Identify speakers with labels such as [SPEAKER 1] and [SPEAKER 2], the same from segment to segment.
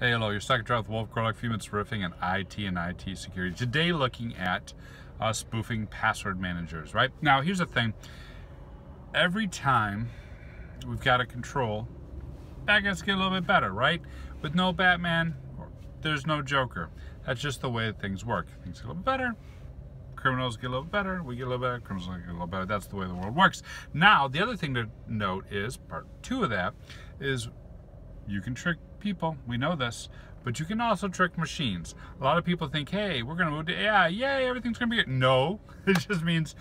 [SPEAKER 1] Hey, hello, you're stuck with Wolf Goerlich, few minutes riffing on IT and IT security. Today, looking at uh, spoofing password managers, right? Now, here's the thing. Every time we've got a control, guys get a little bit better, right? With no Batman, there's no Joker. That's just the way things work. Things get a little better, criminals get a little better, we get a little better, criminals get a little better. That's the way the world works. Now, the other thing to note is, part two of that, is you can trick people, we know this, but you can also trick machines. A lot of people think, hey, we're gonna move to AI, yay, everything's gonna be good. No, it just means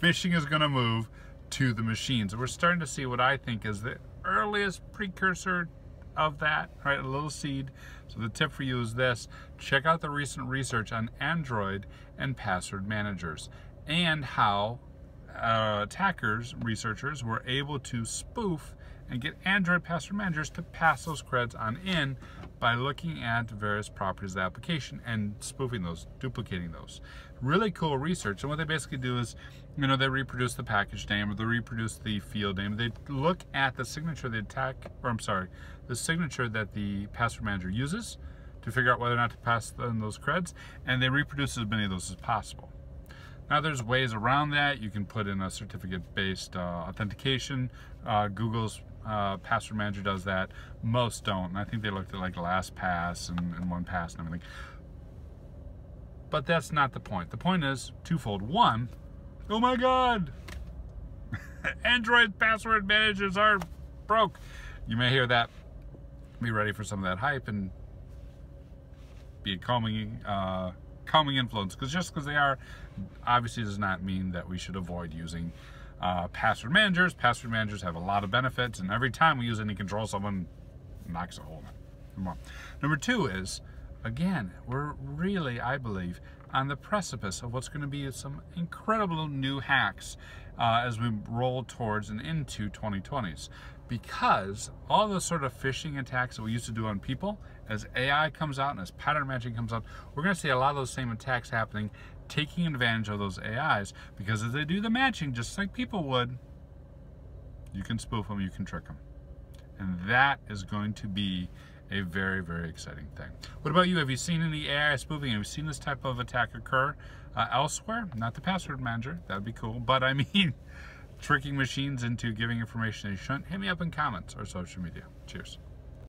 [SPEAKER 1] phishing is gonna move to the machines. We're starting to see what I think is the earliest precursor of that, right? A little seed. So the tip for you is this, check out the recent research on Android and password managers and how uh, attackers, researchers, were able to spoof and get Android password managers to pass those creds on in by looking at various properties of the application and spoofing those, duplicating those. Really cool research. And what they basically do is, you know, they reproduce the package name or they reproduce the field name. They look at the signature the attack, or I'm sorry, the signature that the password manager uses to figure out whether or not to pass them those creds, and they reproduce as many of those as possible. Now there's ways around that. You can put in a certificate-based uh, authentication. Uh, Google's uh, password manager does that. Most don't. And I think they looked at like LastPass and, and 1Pass and everything. But that's not the point. The point is twofold. One, oh my God, Android password managers are broke. You may hear that. Be ready for some of that hype and be calming uh, calming influence because just because they are obviously does not mean that we should avoid using uh, password managers. Password managers have a lot of benefits, and every time we use any control, someone knocks a hole in it. Number. Number two is, again, we're really, I believe, on the precipice of what's going to be some incredible new hacks uh, as we roll towards and into 2020s. Because all the sort of phishing attacks that we used to do on people, as AI comes out and as pattern matching comes out, we're going to see a lot of those same attacks happening, taking advantage of those AIs. Because as they do the matching, just like people would, you can spoof them, you can trick them. And that is going to be a very, very exciting thing. What about you? Have you seen any AI spoofing? Have you seen this type of attack occur uh, elsewhere? Not the password manager, that'd be cool. But I mean, tricking machines into giving information they shouldn't. Hit me up in comments or social media. Cheers.